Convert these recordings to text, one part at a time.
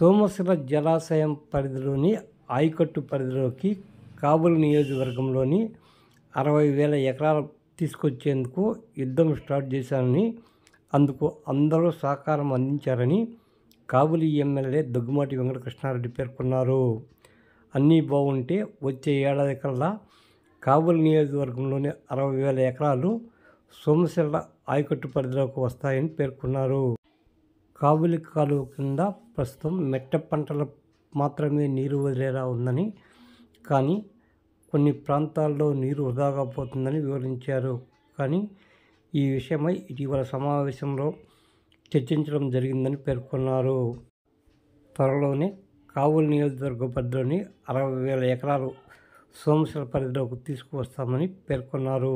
సోమశిల జలాశయం పరిధిలోని ఆయకట్టు పరిధిలోకి కాబూల్ నియోజకవర్గంలోని అరవై వేల ఎకరాలు తీసుకొచ్చేందుకు యుద్ధం స్టార్ట్ చేశానని అందుకు అందరూ సహకారం అందించారని కాబూలి ఎమ్మెల్యే దగ్గుమాటి వెంకటకృష్ణారెడ్డి పేర్కొన్నారు. అన్నీ బాగుంటే వచ్చే ఏడాది కల్లా కాబూల్ నియోజకవర్గంలోని అరవై వేల ఎకరాలు సోమశిల ఆయకట్టు పరిధిలోకి వస్తాయని పేర్కొన్నారు. కావులి కాలువ కింద ప్రస్తుతం మెట్ట పంటలు మాత్రమే నీరు వదిలేలా ఉందని కానీ కొన్ని ప్రాంతాల్లో నీరు వృధాగా పోతుందని వివరించారు. కానీ ఈ విషయమై ఇటీవల సమావేశంలో చర్చించడం జరిగిందని పేర్కొన్నారు. త్వరలోనే కావులు నియోజకవర్గ పరిధిలోని అరవై వేల ఎకరాలు సోమశిల పరిధిలోకి తీసుకువస్తామని పేర్కొన్నారు.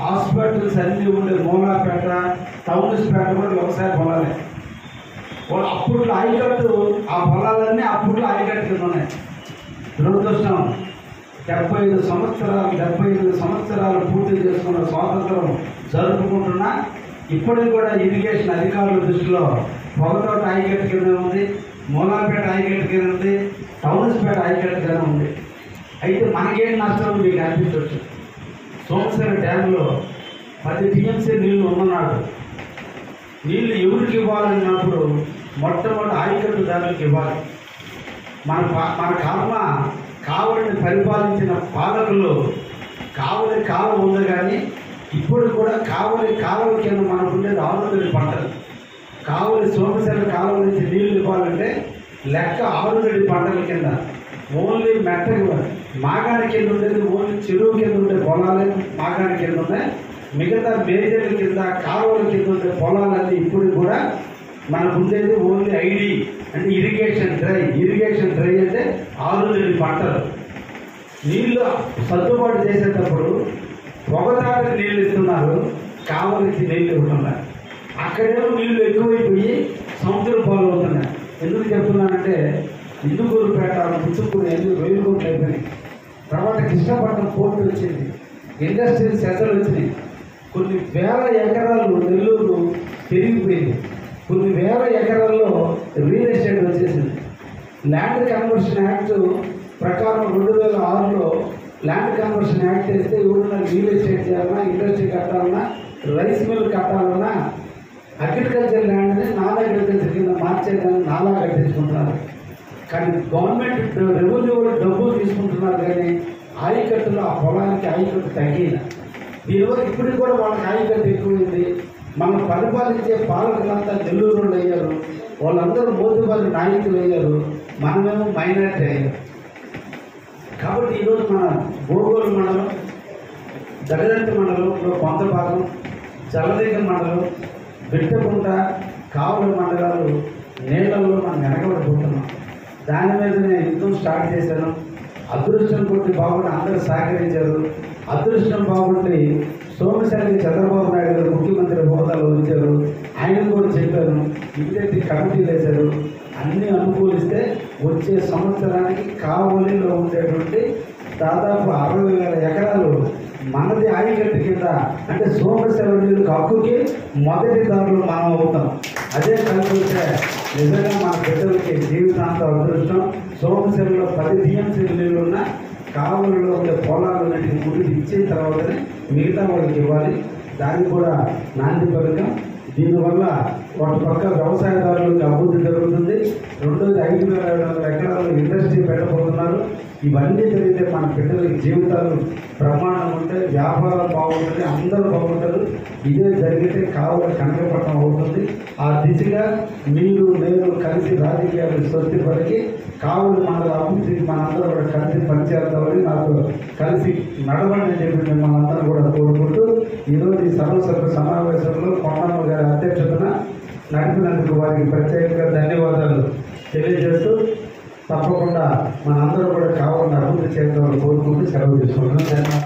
హాస్పిటల్స్ అన్ని ఉండే మూలాపేట టౌన్స్ పేట కూడా వ్యవసాయ పొలాలే వాళ్ళు అప్పట్లో ఆయకట్టు ఆ పొలాలన్నీ అప్పట్లో ఆయకట్టు కింద ఉన్నాయి. దురదృష్టం. డెబ్బై ఐదు సంవత్సరాలు డెబ్బై ఐదు సంవత్సరాలు పూర్తి చేసుకున్న స్వాతంత్రం జరుపుకుంటున్నా ఇప్పటికి కూడా ఇరిగేషన్ అధికారుల దృష్టిలో పొగతోట ఆయకట్టు కింద ఉంది మూలాపేట ఆయకట్టు కింద ఉంది టౌన్స్పేట ఆయకట్టు కింద ఉంది. అయితే మనకేం నష్టం మీకు అనిపించవచ్చు? సోమశిల డ్యాంలో పది టీఎంసీ నీళ్ళు ఉన్ననాడు. నీళ్ళు ఎవరికి ఇవ్వాలన్నప్పుడు మొట్టమొదటి ఆయకట్టు దానికి ఇవ్వాలి. మన మన కర్మ కావలిని పరిపాలించిన పాలకులు కావలి కాలం ఉంది కానీ ఇప్పుడు కూడా కావలి కాలం కింద మనకు ఉండేది ఆరుదడి పంటలు. కావలి సోమశిల కాలం నుంచి నీళ్ళు ఇవ్వాలంటే లెక్క ఆరుదడి పంటల కింద ఓన్లీ మెట్ట మాగాణి కింద ఉండేది ఓన్లీ చెరువు కింద ఉండే పొలాలే మాగాడి కింద ఉన్నాయి మిగతా మేజర్ల కింద కాలువల కింద ఉండే పొలాలన్నీ ఇప్పుడు కూడా మనకు ఉండేది ఓన్లీ ఐడి అంటే ఇరిగేషన్ డ్రై ఇరిగేషన్ డ్రై అంటే ఆరుదడి పంటలు. నీళ్ళు సర్దుబాటు చేసేటప్పుడు పొగతాటకి నీళ్ళు ఇస్తున్నారు కావలికి నీళ్ళు ఇవ్వకుండా అక్కడేమో నీళ్ళు ఎక్కువైపోయి సముద్రం పాలు అవుతున్నాయి. ఎందుకు చెప్తున్నానంటే ఇందుకూరుపేట పుచ్చుకూరు ఎందుకు వేలు కోట్లు అయిపోయినాయి తర్వాత కృష్ణపట్నం పోర్టు వచ్చింది. ఇండస్ట్రియల్ సెంటర్ వచ్చినాయి. కొన్ని వేల ఎకరాలు నెల్లూరు పెరిగిపోయింది. కొన్ని వేల ఎకరాల్లో రియల్ ఎస్టేట్ వచ్చేసింది. ల్యాండ్ కన్వర్షన్ యాక్ట్ ప్రకారం రెండు వేల ఆరులో ల్యాండ్ కన్వర్షన్ యాక్ట్ వేస్తే ఎవరైనా రియల్ ఎస్టేట్ చేయాలన్నా ఇండస్ట్రీ కట్టాలన్నా రైస్ మిల్ కట్టాలన్నా అగ్రికల్చర్ ల్యాండ్ని నాన్ అగ్రికల్చర్ కింద మార్చేదాన్ని నాలా కట్టించుకుంటున్నారు కానీ గవర్నమెంట్ రెవెన్యూ వాళ్ళు డబ్బులు తీసుకుంటున్నారు కానీ ఆయకట్టులో ఆ పొలానికి ఆయకట్టు తగ్గిన. దీనివల్ల ఇప్పటికి కూడా వాళ్ళకి ఆయకట్టు ఎక్కువైంది. మనం పరిపాలించే పాలకులంతా నెల్లూరు వాళ్ళు అయ్యారు. వాళ్ళందరూ మోతుబారి నాయకులు అయ్యారు. మనమేమో మైనార్టీ అయ్యారు కాబట్టి ఈరోజు మన గోగోలు మండలం జగదంతి మండలంలో కొంత భాగం జలదిగ మండలం బిట్టకుంట కావుల మండలాలు నీళ్ళలో మనం వెనకబడిపోతున్నాం. దాని మీద నేను యుద్ధం స్టార్ట్ చేశాను. అదృష్టం కొట్టి బాగుంటే అందరూ సహకరించారు. అదృష్టం బాగుండి సోమశేఖర్ చంద్రబాబు నాయుడు గారు ముఖ్యమంత్రి హోదాలో ఉంచారు ఆయన కూడా చెప్పారు ఇప్పుడైతే కమిటీ వేశారు. అన్నీ అనుకూలిస్తే వచ్చే సంవత్సరానికి కావలిలో ఉండేటువంటి దాదాపు అరవై వేల ఎకరాలు మనది ఆయుగట్టు కింద అంటే సోమశిల నీళ్ళు హక్కుకి మొదటి దారులు మనం అవుతాం. అదే కల్పిస్తే నిజంగా మన బిడ్డలకి జీవితాంతం అదృష్టం. సోమశిలలో పది బియ్యం నీళ్ళు ఉన్న కావులలో ఉండే పొలాలన్నిటికీ ముందు ఇచ్చిన తర్వాతనే మిగతా వాళ్ళకి ఇవ్వాలి. దానికి కూడా నాంది పథకం. దీనివల్ల ఒక పక్క వ్యవసాయదారులకు అభివృద్ధి జరుగుతుంది. రెండోది ఐదు వేల ఏడు వందల ఇండస్ట్రీ పెట్టబోతున్నారు. ఇవన్నీ జరిగితే మన పిల్లలకి జీవితాలు ప్రమాణం ఉంటే వ్యాపారాలు బాగుంటుంది అందరూ బాగుంటారు. ఇదే జరిగితే కావాలి కనకపట్నం అవుతుంది. ఆ దిశగా మీరు నేను కలిసి రాజకీయాలు స్వస్తిపడికి కావులు మండల అభివృద్ధి మనందరూ కూడా కలిసి పనిచేద్దామని నాకు కలిసి నడవండి అని చెప్పి మిమ్మల్ని అందరూ కూడా కోరుకుంటూ ఈరోజు ఈ సర్వసభ్య సమావేశంలో కొండమ్మ గారి అధ్యక్షతన నడిపినందుకు వారికి ప్రత్యేకంగా ధన్యవాదాలు తెలియజేస్తూ తప్పకుండా మనందరూ కూడా కావాలని అభివృద్ధి చేద్దామని కోరుకుంటూ సెలవు తీసుకుంటున్నాం.